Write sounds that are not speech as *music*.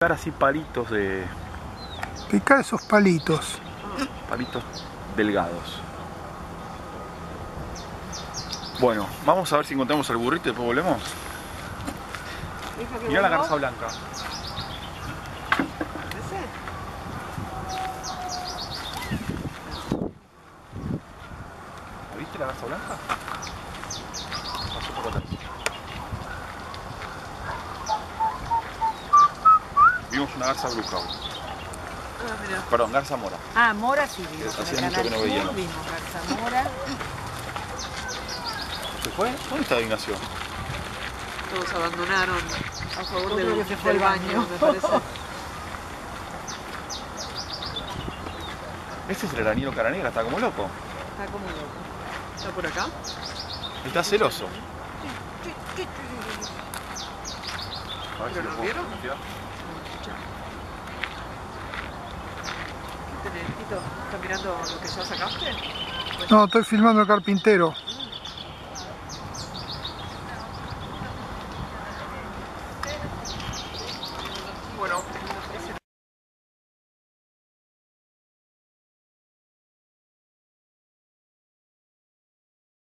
Picar así palitos de... Picar esos palitos. Palitos delgados. Bueno, vamos a ver si encontramos al burrito y después volvemos. Mirá la garza blanca. ¿La viste la garza blanca? Vimos una garza bruja. hoy. Ah, mira. Perdón, garza mora. Ah, Mora sí vimos. por Hacía mucho que no veíamos. Vimos Garza Mora. ¿Se fue? ¿Dónde está Ignacio? Todos abandonaron a favor del, que se fue del baño, baño. me parece. *laughs* Este es el granero cara negra, está como loco. Está como loco. ¿Está por acá? Está celoso. A ver ¿Pero lo lo puedo que? No, estoy filmando al carpintero.